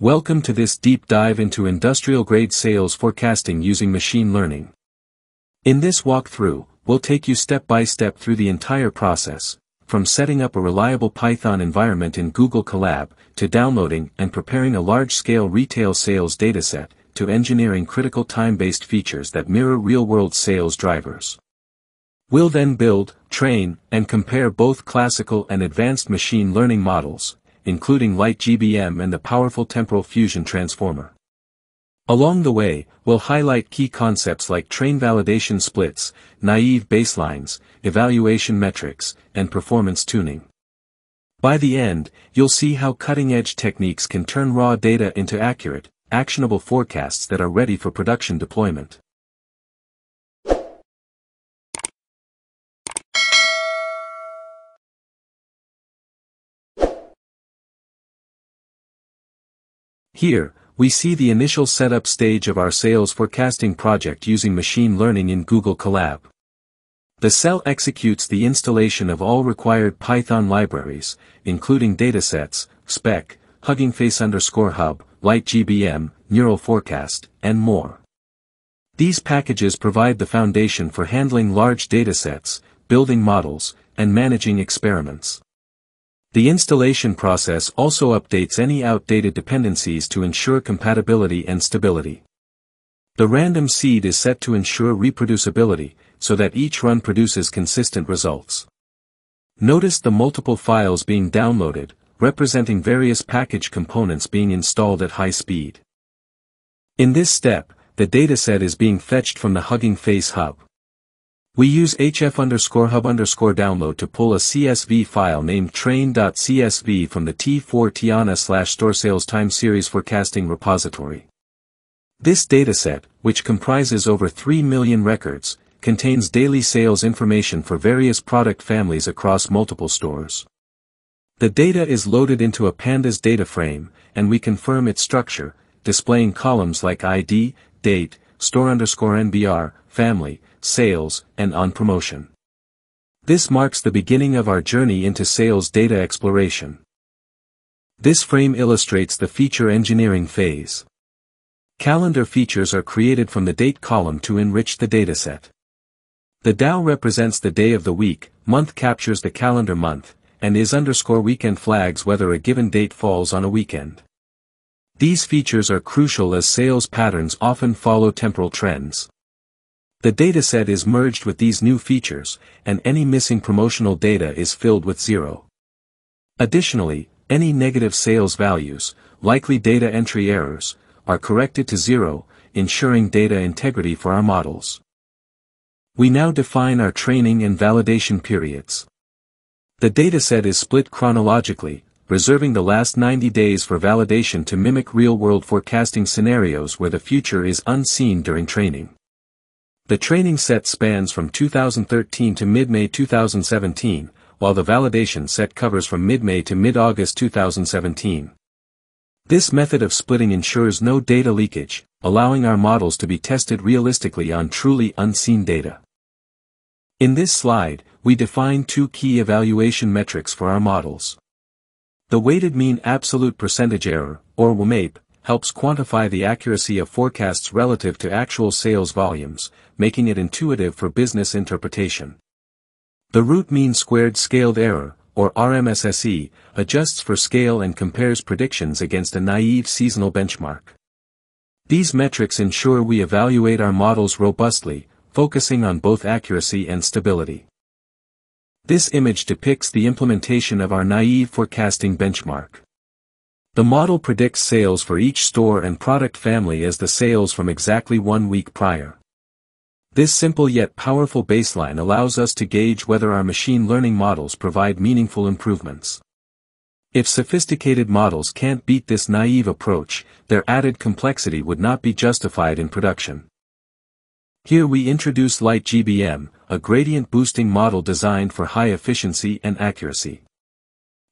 Welcome to this deep dive into industrial-grade sales forecasting using machine learning. In this walkthrough, we'll take you step by step through the entire process, from setting up a reliable Python environment in Google Colab, to downloading and preparing a large-scale retail sales dataset, to engineering critical time-based features that mirror real-world sales drivers. We'll then build, train, and compare both classical and advanced machine learning models, including light GBM and the powerful temporal fusion transformer. Along the way, we'll highlight key concepts like train validation splits, naive baselines, evaluation metrics, and performance tuning. By the end, you'll see how cutting-edge techniques can turn raw data into accurate, actionable forecasts that are ready for production deployment. Here, we see the initial setup stage of our sales forecasting project using machine learning in Google Colab. The cell executes the installation of all required Python libraries, including datasets, spec, Hugging Face underscore hub, LightGBM, Neural Forecast, and more. These packages provide the foundation for handling large datasets, building models, and managing experiments. The installation process also updates any outdated dependencies to ensure compatibility and stability. The random seed is set to ensure reproducibility, so that each run produces consistent results. Notice the multiple files being downloaded, representing various package components being installed at high speed. In this step, the dataset is being fetched from the Hugging Face hub. We use hf underscore hub underscore download to pull a CSV file named train.csv from the T4 Tiana slash store sales time series forecasting repository. This dataset, which comprises over 3 million records, contains daily sales information for various product families across multiple stores. The data is loaded into a pandas data frame, and we confirm its structure, displaying columns like ID, date, store underscore NBR, family, sales, and on promotion. This marks the beginning of our journey into sales data exploration. This frame illustrates the feature engineering phase. Calendar features are created from the date column to enrich the dataset. The DAO represents the day of the week, month captures the calendar month, and is underscore weekend flags whether a given date falls on a weekend. These features are crucial as sales patterns often follow temporal trends. The dataset is merged with these new features, and any missing promotional data is filled with zero. Additionally, any negative sales values, likely data entry errors, are corrected to zero, ensuring data integrity for our models. We now define our training and validation periods. The dataset is split chronologically, reserving the last 90 days for validation to mimic real-world forecasting scenarios where the future is unseen during training. The training set spans from 2013 to mid-May 2017, while the validation set covers from mid-May to mid-August 2017. This method of splitting ensures no data leakage, allowing our models to be tested realistically on truly unseen data. In this slide, we define two key evaluation metrics for our models. The weighted mean absolute percentage error, or WMAPE, helps quantify the accuracy of forecasts relative to actual sales volumes, making it intuitive for business interpretation. The root mean squared scaled error, or RMSSE, adjusts for scale and compares predictions against a naive seasonal benchmark. These metrics ensure we evaluate our models robustly, focusing on both accuracy and stability. This image depicts the implementation of our naive forecasting benchmark. The model predicts sales for each store and product family as the sales from exactly one week prior. This simple yet powerful baseline allows us to gauge whether our machine learning models provide meaningful improvements. If sophisticated models can't beat this naive approach, their added complexity would not be justified in production. Here we introduce LightGBM, a gradient boosting model designed for high efficiency and accuracy.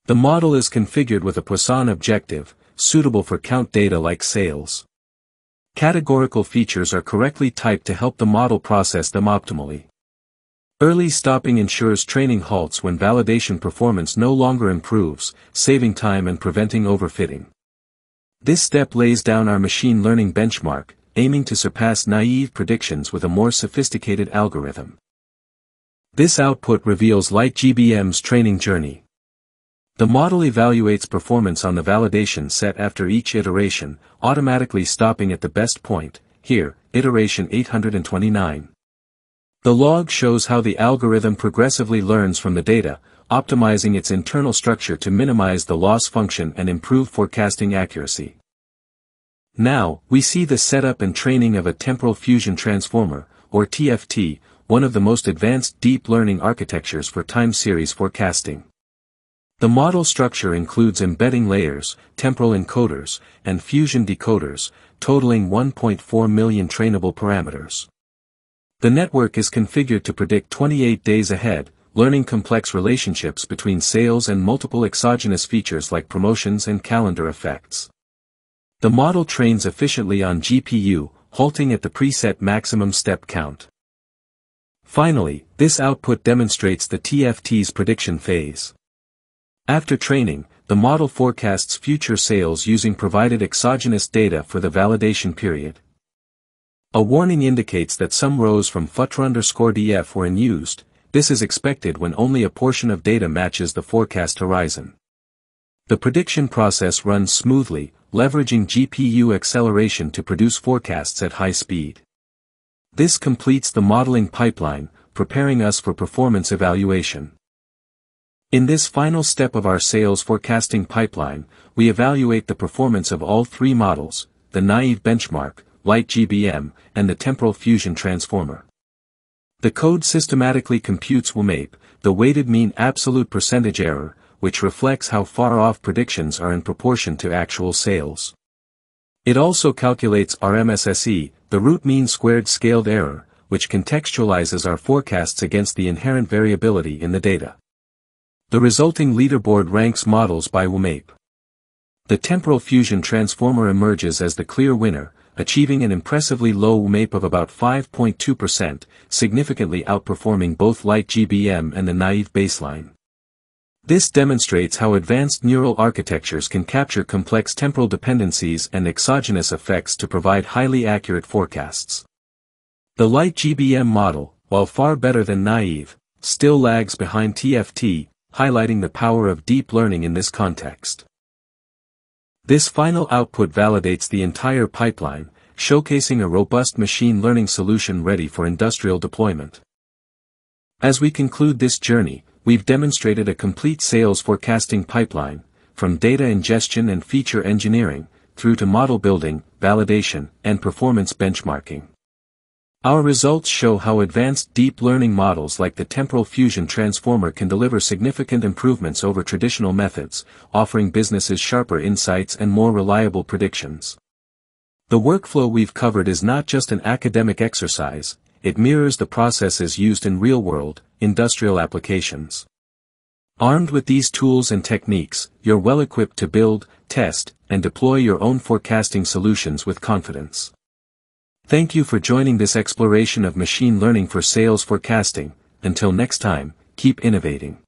The model is configured with a Poisson objective, suitable for count data like sales. Categorical features are correctly typed to help the model process them optimally. Early stopping ensures training halts when validation performance no longer improves, saving time and preventing overfitting. This step lays down our machine learning benchmark, aiming to surpass naive predictions with a more sophisticated algorithm. This output reveals LightGBM's training journey. The model evaluates performance on the validation set after each iteration, automatically stopping at the best point, here, iteration 829. The log shows how the algorithm progressively learns from the data, optimizing its internal structure to minimize the loss function and improve forecasting accuracy. Now, we see the setup and training of a temporal fusion transformer, or TFT, one of the most advanced deep learning architectures for time series forecasting. The model structure includes embedding layers, temporal encoders, and fusion decoders, totaling 1.4 million trainable parameters. The network is configured to predict 28 days ahead, learning complex relationships between sales and multiple exogenous features like promotions and calendar effects. The model trains efficiently on GPU, halting at the preset maximum step count. Finally, this output demonstrates the TFT's prediction phase. After training, the model forecasts future sales using provided exogenous data for the validation period. A warning indicates that some rows from FUTR underscore DF were unused, this is expected when only a portion of data matches the forecast horizon. The prediction process runs smoothly, leveraging GPU acceleration to produce forecasts at high speed. This completes the modeling pipeline, preparing us for performance evaluation. In this final step of our sales forecasting pipeline, we evaluate the performance of all three models, the naive benchmark, light GBM, and the temporal fusion transformer. The code systematically computes WMAPE, the weighted mean absolute percentage error, which reflects how far off predictions are in proportion to actual sales. It also calculates RMSSE, the root mean squared scaled error, which contextualizes our forecasts against the inherent variability in the data. The resulting leaderboard ranks models by WMAPE. The temporal fusion transformer emerges as the clear winner, achieving an impressively low WMAPE of about 5.2%, significantly outperforming both light GBM and the naive baseline. This demonstrates how advanced neural architectures can capture complex temporal dependencies and exogenous effects to provide highly accurate forecasts. The light GBM model, while far better than naive, still lags behind TFT, highlighting the power of deep learning in this context. This final output validates the entire pipeline, showcasing a robust machine learning solution ready for industrial deployment. As we conclude this journey, we've demonstrated a complete sales forecasting pipeline, from data ingestion and feature engineering, through to model building, validation, and performance benchmarking. Our results show how advanced deep learning models like the temporal fusion transformer can deliver significant improvements over traditional methods, offering businesses sharper insights and more reliable predictions. The workflow we've covered is not just an academic exercise, it mirrors the processes used in real-world, industrial applications. Armed with these tools and techniques, you're well equipped to build, test, and deploy your own forecasting solutions with confidence. Thank you for joining this exploration of machine learning for sales forecasting. Until next time, keep innovating.